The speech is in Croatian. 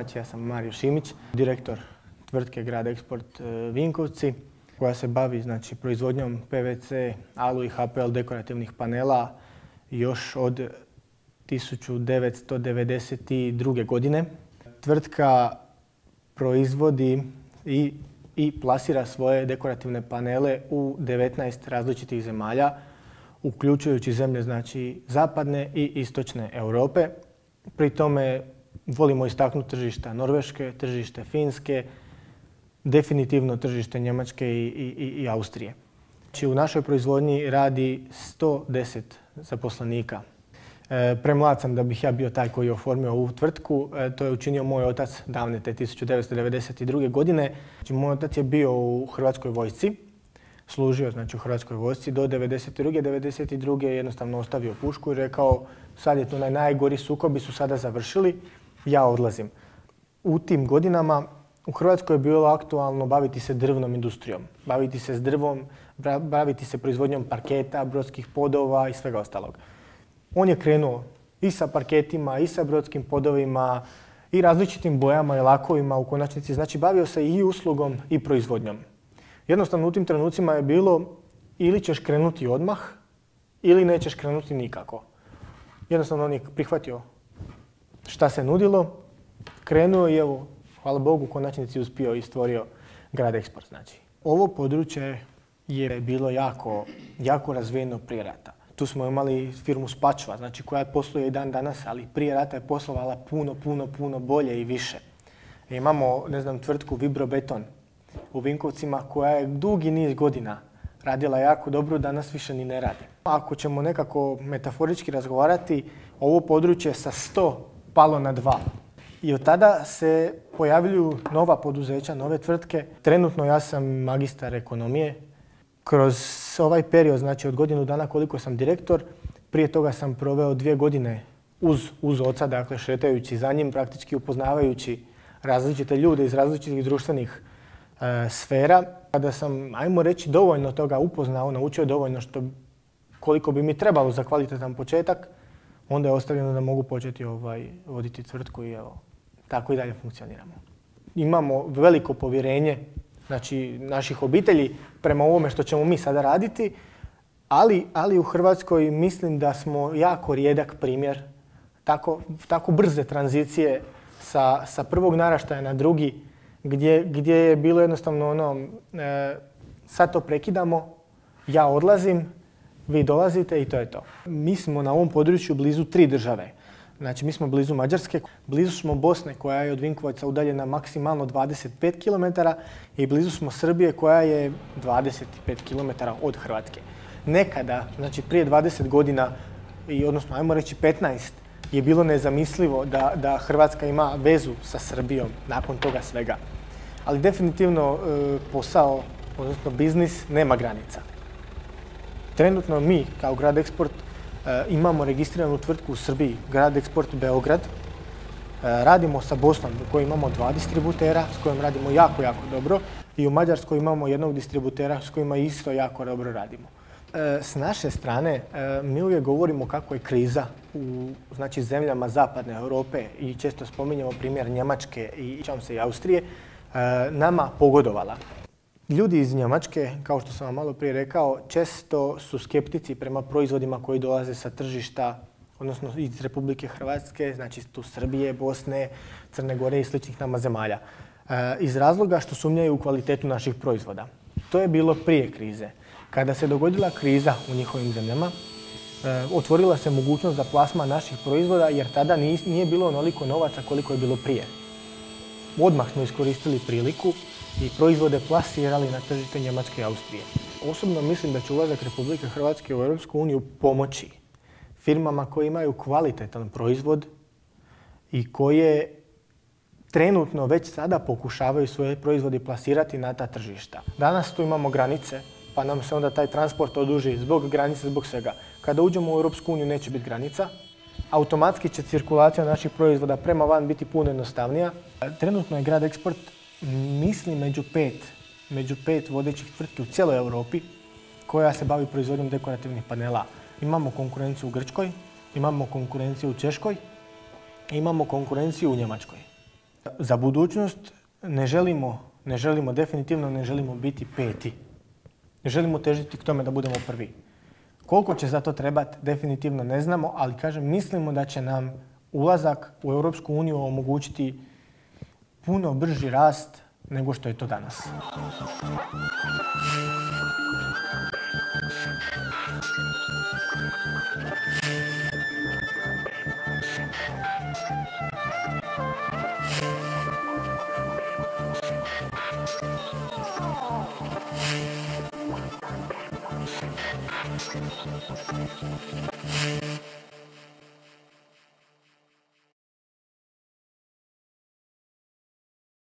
Znači ja sam Mario Šimić, direktor tvrtke Grad Eksport e, Vinkovci koja se bavi znači, proizvodnjom PVC, alu i HPL dekorativnih panela još od 1992. godine. Tvrtka proizvodi i, i plasira svoje dekorativne panele u 19 različitih zemalja, uključujući zemlje znači zapadne i istočne Europe. Pri tome volimo istaknuti tržišta Norveške, tržište Finske, definitivno tržište Njemačke i, i, i Austrije. Znači u našoj proizvodnji radi 110 zaposlenika. E, premlad sam da bih ja bio taj koji je oformio ovu tvrtku. E, to je učinio moj otac davne te 1992. godine. Znači, moj otac je bio u Hrvatskoj vojsci, služio znači, u Hrvatskoj vojsci do 1992. 1992. je jednostavno ostavio pušku i rekao sad je to najgori sukobi su sada završili, ja odlazim. U tim godinama u Hrvatskoj je bilo aktualno baviti se drvnom industrijom, baviti se s drvom, baviti se proizvodnjom parketa, brodskih podova i svega ostalog. On je krenuo i sa parketima, i sa brodskim podovima, i različitim bojama i lakovima u konačnici. Znači bavio se i uslugom i proizvodnjom. Jednostavno u tim trenucima je bilo ili ćeš krenuti odmah ili nećeš krenuti nikako. Jednostavno on je prihvatio šta se nudilo, krenuo i evo hvala Bogu, u konačnici uspio i stvorio grad eksport. Znači. Ovo područje je bilo jako, jako razvijeno prije rata. Tu smo imali firmu Spačva, znači koja posluje i dan danas, ali prije rata je poslovala puno, puno, puno bolje i više. E, imamo, ne znam, tvrtku Vibrobeton u Vinkovcima koja je dugi niz godina radila jako dobro, danas više ni ne radi. Ako ćemo nekako metaforički razgovarati, ovo područje sa 100 palo na dva. I od tada se pojavljuju nova poduzeća, nove tvrtke. Trenutno ja sam magistar ekonomije. Kroz ovaj period, znači od godinu dana koliko sam direktor, prije toga sam proveo dvije godine uz, uz oca, dakle šetajući za njim, praktički upoznavajući različite ljude iz različitih društvenih e, sfera. Kada sam, ajmo reći, dovoljno toga upoznao, naučio dovoljno što koliko bi mi trebalo za kvalitetan početak, onda je ostavljeno da mogu početi ovaj, voditi tvrtku i evo, tako i dalje funkcioniramo. Imamo veliko povjerenje znači, naših obitelji prema ovome što ćemo mi sada raditi, ali, ali u Hrvatskoj mislim da smo jako rijedak primjer tako, tako brze tranzicije sa, sa prvog naraštaja na drugi, gdje, gdje je bilo jednostavno ono, e, sad to prekidamo, ja odlazim, vi dolazite i to je to. Mi smo na ovom području blizu tri države. Znači, mi smo blizu Mađarske, blizu smo Bosne koja je od Vinkovaca udaljena maksimalno 25 km i blizu smo Srbije koja je 25 km od Hrvatske. Nekada, znači prije 20 godina, i odnosno ajmo reći 15, je bilo nezamislivo da, da Hrvatska ima vezu sa Srbijom nakon toga svega. Ali definitivno e, posao, odnosno biznis, nema granica. Trenutno mi kao grad eksport E, imamo registriranu tvrtku u Srbiji, Grad Eksport Beograd. E, radimo sa Bosnom u kojoj imamo dva distributera s kojim radimo jako, jako dobro i u Mađarskoj imamo jednog distributera s kojima isto jako dobro radimo. E, s naše strane mi uvijek govorimo kako je kriza u znači, zemljama zapadne Europe i često spominjemo primjer Njemačke i se i Austrije, nama pogodovala. Ljudi iz Njemačke, kao što sam vam malo prije rekao, često su skeptici prema proizvodima koji dolaze sa tržišta, odnosno iz Republike Hrvatske, znači tu Srbije, Bosne, Crne Gore i sličnih nama zemalja. E, iz razloga što sumnjaju u kvalitetu naših proizvoda. To je bilo prije krize. Kada se dogodila kriza u njihovim zemljama, e, otvorila se mogućnost za plasma naših proizvoda jer tada nije bilo onoliko novaca koliko je bilo prije. Odmah smo iskoristili priliku i proizvode plasirali na tržište Njemačke i Austrije. Osobno mislim da će ulazak Republike Hrvatske u Europsku uniju pomoći firmama koje imaju kvalitetan proizvod i koje trenutno već sada pokušavaju svoje proizvode plasirati na ta tržišta. Danas tu imamo granice, pa nam se onda taj transport oduži zbog granice, zbog svega. Kada uđemo u Europsku uniju neće biti granica, automatski će cirkulacija naših proizvoda prema van biti puno jednostavnija. Trenutno je grad eksport mislim među pet, među pet vodećih tvrtki u cijeloj Europi koja se bavi proizvodnjom dekorativnih panela. Imamo konkurenciju u Grčkoj, imamo konkurenciju u Češkoj, imamo konkurenciju u Njemačkoj. Za budućnost ne želimo, ne želimo, definitivno ne želimo biti peti. Ne želimo težiti k tome da budemo prvi. Koliko će za to trebati, definitivno ne znamo, ali kažem, mislimo da će nam ulazak u Europsku uniju omogućiti puno brži rast nego što je to danas. Thank you.